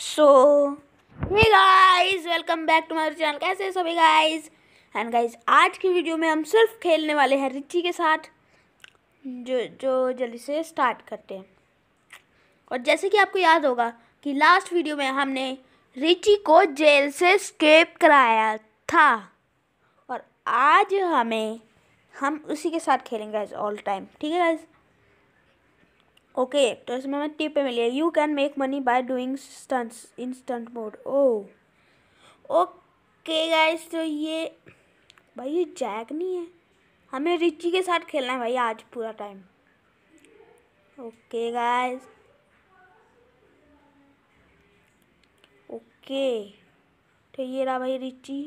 So hey guys welcome back to my channel कैसे हैं सभी गाइस एंड गाइस आज की वीडियो में हम सिर्फ़ खेलने वाले हैं रिची के साथ, जो जो जल्दी से स्टार्ट करते हैं। और जैसे कि आपको याद होगा कि लास्ट वीडियो में हमने रिची को जेल से स्केप कराया था। और आज हमें, हम उसी के साथ खेलेंगे गाइस ऑल टाइम ठीक है गाइस ओके तो इसमें हमें टिप मिली है you can make money by doing stunts in stunt mode oh okay guys तो ये, भाई, ये जैक नहीं है। हमें रिची के साथ खेलना है भाई आज पूरा टाइम ओके गाइस ओके तो ये रहा भाई रिची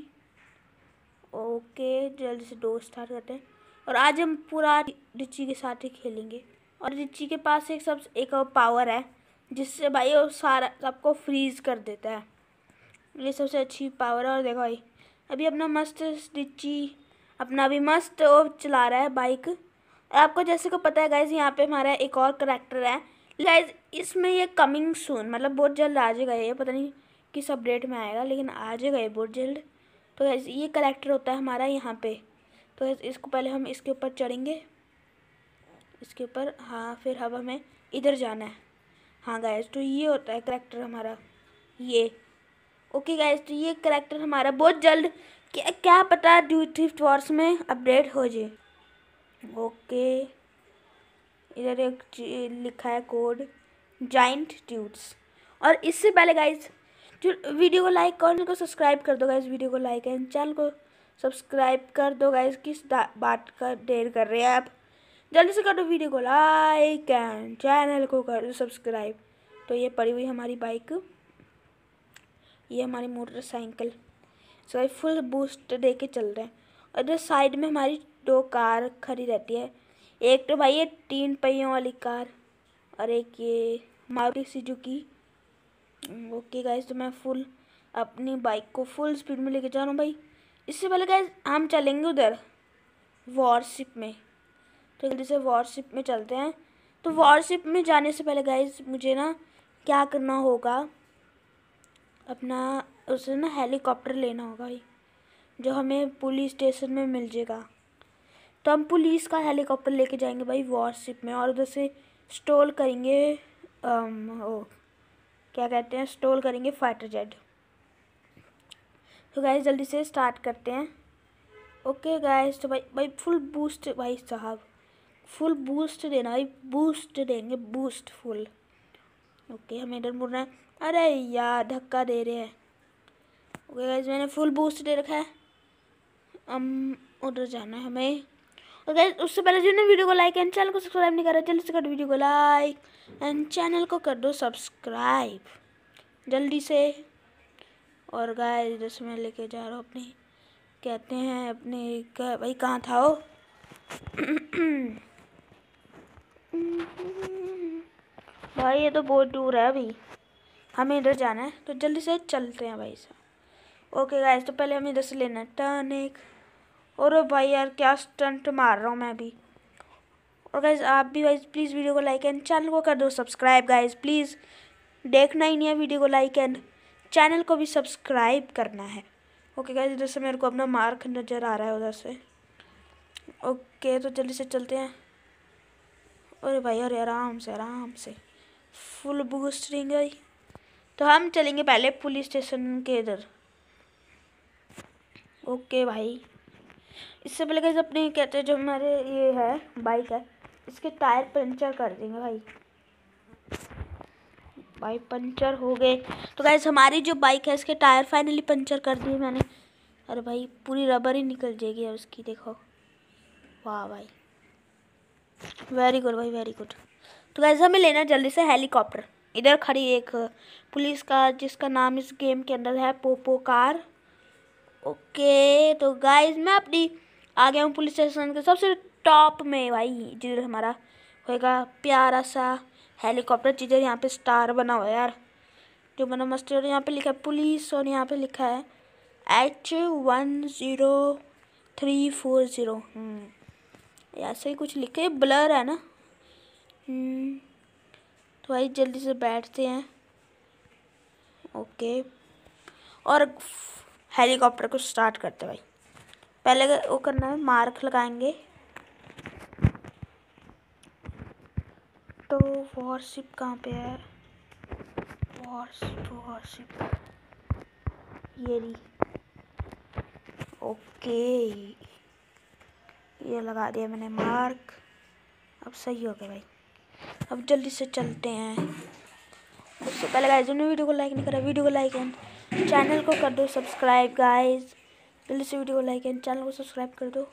ओके जल्दी से डोर स्टार्ट करते हैं। और आज हम पूरा रिची के साथ ही खेलेंगे। और रिची के पास एक सब, एक पावर है, जिससे भाई वो सारा, सबको फ्रीज कर देता है। ये सबसे अच्छी पावर है, और देखो भाई, अभी अपना मस्त रिची, अपना भी मस्त वो चला रहा है बाइक आपको जैसे को पता है गाइज़ यहाँ पे हमारा एक और करेक्टर है। गाइज़ इसमें ये कमिंग सून मतलब बहुत जल्द आ जाएगा ये, पता नहीं किस अपडेट में आएगा, लेकिन आ जाएगा ये बहुत जल्द। तो ये करेक्टर होता है हमारा यहाँ पे। तो इसको पहले हम इसके ऊपर चढ़ेंगे। इसके ऊपर हाँ फिर अब हमें इधर जाना है। हाँ गैस तो ये होता है करेक्टर हमारा। ये। ओके गैस तो ये करेक्टर हमारा बहुत जल्द क्या क्या पता ड्यू थ्रिफ्ट वॉर्स में अपडेट हो जाए। ओके इधर एक लिखा है कोड जाइंट ट्यूट्स और इससे पहले गाइज़ वीडियो को लाइक कर को सब्सक्राइब कर दो गाइज़ वीडियो को लाइक एंड चैनल को सब्सक्राइब कर दो गाइज़ किस बात का देर कर रहे हैं आप? जल्दी से कर दो वीडियो को लाइक एंड चैनल को कर दो सब्सक्राइब। तो ये पड़ी हुई हमारी बाइक। ये हमारी मोटरसाइकिल। सो फुल बूस्ट दे के चल रहे हैं। और इधर साइड में हमारी दो कार खड़ी रहती है। एक तो भाई ये तीन पहियों वाली कार और एक ये मारुति सुजुकी। ओके गाइस तो मैं फुल अपनी बाइक को फुल स्पीड में लेके जा रहा हूँ भाई। इससे पहले गाइस हम चलेंगे उधर वॉरशिप में। जल्दी से वॉरशिप में चलते हैं। तो वॉरशिप में जाने से पहले गाइज़ मुझे ना क्या करना होगा? अपना उसे ना हेलीकॉप्टर लेना होगा भाई जो हमें पुलिस स्टेशन में मिल जाएगा। तो हम पुलिस का हेलीकॉप्टर लेके जाएँगे भाई वॉरशिप में और उधर से स्टोल करेंगे आम, ओ क्या कहते हैं स्टोल करेंगे फाइटर जेट तो गाइज़ जल्दी से स्टार्ट करते हैं। ओके गाइज़ तो भाई भाई फुल बूस्ट भाई साहब। फुल बूस्ट देना, भाई, बूस्ट देंगे, बूस्ट फुल। ओके, हमें इधर मुड़ना है। अरे यार, धक्का दे रहे हैं। ओके गाइज़ मैंने फुल बूस्ट दे रखा है। हम उधर जाना है हमें। और उससे पहले जिन्होंने वीडियो को लाइक एंड चैनल को सब्सक्राइब नहीं करा, जल्दी से कर वीडियो को लाइक एंड चैनल को कर दो सब्सक्राइब जल्दी से। और गाइज़ इधर से मैं लेके जा रहा हूँ अपनी, कहते हैं अपने भाई, कहाँ था वो? भाई, ये तो बहुत दूर है अभी। हमें इधर जाना है तो जल्दी से चलते हैं भाई साहब। ओके गाइस तो पहले हमें इधर से लेना है। टर्न एक और भाई यार, क्या स्टंट मार रहा हूँ मैं अभी। और गाइज़ आप भी भाई प्लीज़ वीडियो को लाइक एंड चैनल को कर दो सब्सक्राइब गाइज़ प्लीज़ देखना ही नहीं है वीडियो को लाइक एंड चैनल को भी सब्सक्राइब करना है। ओके गाइज़ इधर से मेरे को अपना मार्क नज़र आ रहा है उधर से। ओके तो जल्दी से चलते हैं। अरे भाई, अरे आराम से आराम से। फुल बूस्ट देंगे भाई तो हम चलेंगे पहले पुलिस स्टेशन के इधर। ओके भाई। इससे पहले कैसे अपने कहते हैं जो हमारे ये है बाइक है, इसके टायर पंचर कर देंगे भाई। भाई पंचर हो गए। तो गैस हमारी जो बाइक है, इसके टायर फाइनली पंचर कर दिए मैंने। अरे भाई, पूरी रबर ही निकल जाएगी उसकी, देखो। वाह भाई। वेरी गुड भाई वेरी गुड तो कैसे हमें लेना जल्दी से हेलीकॉप्टर इधर खड़ी एक पुलिस का, जिसका नाम इस गेम के अंदर है पोपो कार ओके तो गाइज़ मैं अपनी आ गया हूँ पुलिस स्टेशन के सबसे टॉप में, भाई, जिधर हमारा होएगा प्यारा सा हेलीकॉप्टर जिधर यहाँ पे स्टार बना हुआ है यार. जो बना मस्त और यहाँ पे लिखा है पुलिस और यहाँ पे लिखा है H one zero three four zero ऐसे ही कुछ लिखे ब्लर है ना? हम्म, तो भाई जल्दी से बैठते हैं। ओके और हेलीकॉप्टर को स्टार्ट करते भाई। पहले वो करना है मार्क लगाएँगे। तो वॉरशिप कहाँ पे है? वॉरशिप वॉरशिप ये रही। ओके ये लगा दिया मैंने मार्क। अब सही हो गया भाई। अब जल्दी से चलते हैं। उससे पहले गाइस जिन्होंने वीडियो को लाइक नहीं करा, वीडियो को लाइक एंड चैनल को कर दो सब्सक्राइब गाइज़ जल्दी से वीडियो को लाइक एंड चैनल को सब्सक्राइब कर दो।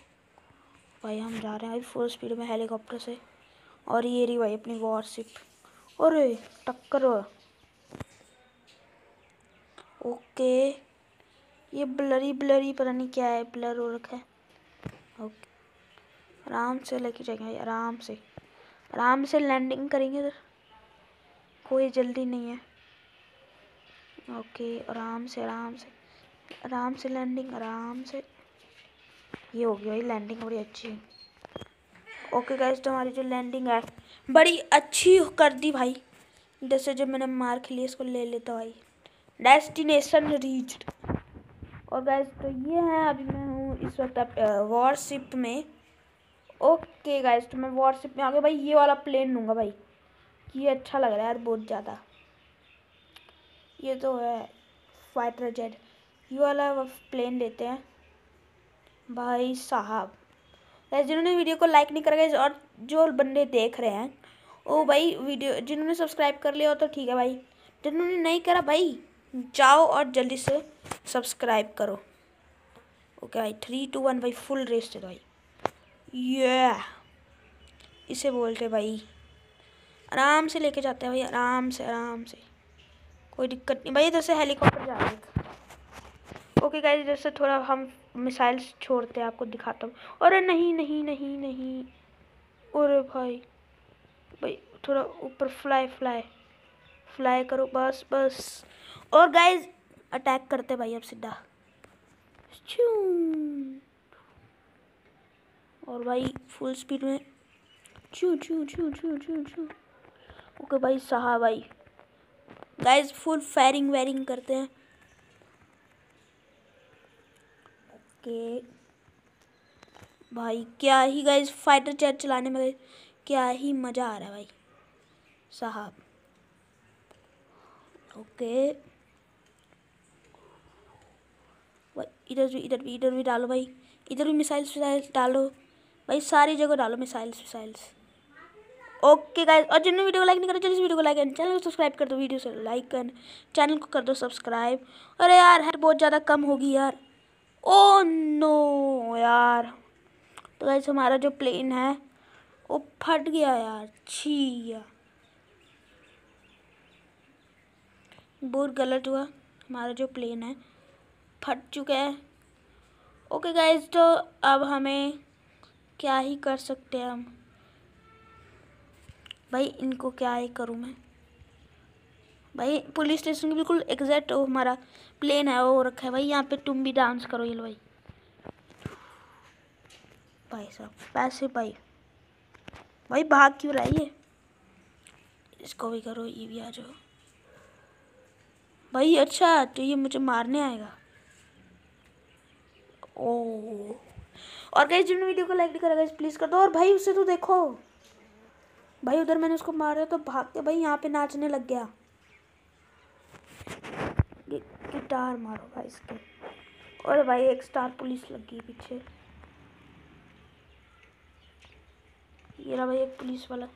भाई, हम जा रहे हैं भाई फुल स्पीड में हेलीकॉप्टर से। और ये रही भाई अपनी वॉरशिप और टक्कर। ओके। ये ब्लरी ब्लरी पता नहीं क्या है ब्लर हो रखा है। ओके। आराम से लेके जाएँगे, आराम से। आराम से लैंडिंग करेंगे इधर। कोई जल्दी नहीं है। ओके आराम से आराम से। आराम से लैंडिंग आराम से। ये हो गया भाई लैंडिंग बड़ी अच्छी ओके गाइस तो हमारी जो लैंडिंग है, बड़ी अच्छी कर दी भाई। जैसे जब मैंने मार्क लिया इसको ले लेता भाई। डेस्टिनेशन रीच्ड और गैस तो ये है, अभी मैं हूँ इस वक्त वॉरशिप में। ओके गैस तो मैं व्हाट्सएप में आ गया। भाई, ये वाला प्लेन लूँगा भाई। ये अच्छा लग रहा है यार, बहुत ज़्यादा। ये तो है फाइटर जेट ये वाला प्लेन लेते हैं। भाई साहब। जिन्होंने वीडियो को लाइक नहीं करा और जो बंदे देख रहे हैं, ओ भाई वीडियो जिन्होंने सब्सक्राइब कर लिया हो तो ठीक है भाई। जिन्होंने नहीं करा, भाई, जाओ और जल्दी से सब्सक्राइब करो। ओके भाई थ्री टू वन भाई फुल रेस दे भाई। ये इसे बोलते भाई। आराम से लेके जाते हैं भाई, आराम से आराम से। कोई दिक्कत नहीं। भाई इधर से हेलीकॉप्टर जा रहा ओके गाइस इधर से थोड़ा हम मिसाइल्स छोड़ते हैं, आपको दिखाता हूँ। अरे नहीं नहीं नहीं नहीं। अरे भाई। भाई थोड़ा ऊपर फ्लाई फ्लाई फ्लाई करो, बस बस। और गाइज़ अटैक करते भाई अब सीधा। और भाई फुल स्पीड में चू चू चू चू चू चू। ओके भाई, सहा भाई। गाइज़ फुल फायरिंग वायरिंग करते हैं। ओके। भाई, क्या ही गाइज़ फाइटर चैट चलाने में क्या ही मज़ा आ रहा है भाई। साहब ओके। इधर भी इधर भी इधर भी डालो भाई। इधर भी मिसाइल्स विसाइल्स डालो। भाई, सारी जगह डालो मिसाइल्स विसाइल्स ओके गाइस और जिन्होंने वीडियो को लाइक नहीं करा इस वीडियो को लाइक एंड चैनल को सब्सक्राइब कर दो, वीडियो से लाइक एंड चैनल को कर दो सब्सक्राइब अरे यार, हर बहुत ज़्यादा कम होगी यार। ओ नो यार। तो गाइस हमारा जो प्लेन है, वो फट गया यार। छी या बहुत गलत हुआ। हमारा जो प्लेन है, फट चुका है। ओके गाइज़ तो अब हमें क्या ही कर सकते हैं हम? भाई, इनको क्या ही करूँ मैं? भाई, पुलिस स्टेशन के बिल्कुल एग्जैक्ट वो हमारा प्लेन है, वो रखा है। भाई, यहाँ पे तुम भी डांस करो, ये भाई। भाई साहब, पैसे भाई। भाई, भाग क्यों रहा है ये? इसको भी करो, ये भी आ जाओ। भाई अच्छा तो ये मुझे मारने आएगा। ओ और गई जिन्होंने वीडियो को लाइक नहीं करा गाइस प्लीज़ कर दो। और भाई, उसे तो देखो। भाई, उधर मैंने उसको मारा तो भाग के भाई, यहाँ पे नाचने लग गया। गिटार मारो भाई इसके। और भाई, एक स्टार पुलिस लग गई पीछे। ये रहा भाई एक पुलिस वाला।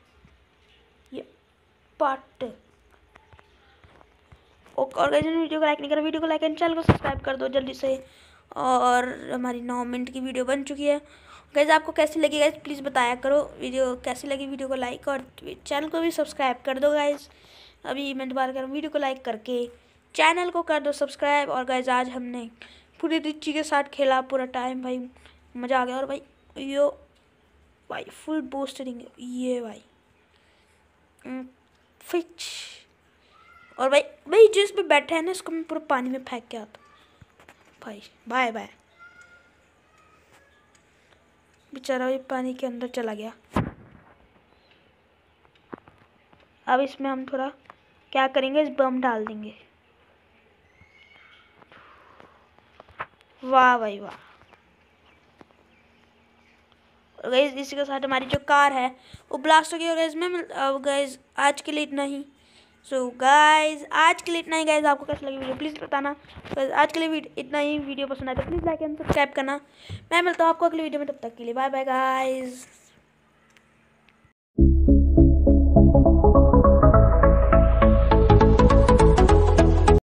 ये पट और वीडियो को लाइक नहीं करा वीडियो को लाइक एंड चैनल को सब्सक्राइब कर दो जल्दी से। और हमारी नौ मिनट की वीडियो बन चुकी है। गैज़ आपको कैसी लगी? गैस प्लीज़ बताया करो वीडियो कैसी लगी वीडियो को लाइक और चैनल को भी सब्सक्राइब कर दो गैज़ अभी मैं दोबारा कर रहा वीडियो को लाइक करके चैनल को कर दो सब्सक्राइब और गैज़ आज हमने पूरी रिची के साथ खेला, पूरा टाइम भाई, मज़ा आ गया। और भाई, यो, भाई फुल बोस्टरिंग ये भाई फिच और भाई भाई जिस पे बैठे हैं ना, इसको मैं पूरा पानी में फेंक के आता भाई। Bye bye. बेचारा भी पानी के अंदर चला गया। अब इसमें हम थोड़ा क्या करेंगे? इस बम डाल देंगे। वाह भाई वाह। गैस इसी के साथ हमारी जो कार है, वो ब्लास्ट हो गई और गैस में गैस आज के लिए इतना ही। सो so, गाइज़ आज के लिए इतना ही गाइज़ आपको कैसा लगे वीडियो? प्लीज़ बताना। तो आज के लिए इतना ही वीडियो पसंद आया तो प्लीज़ लाइक एंड सब्सक्राइब करना। मैं मिलता हूँ आपको अगली वीडियो में तब तक के लिए बाय बाय गाइज़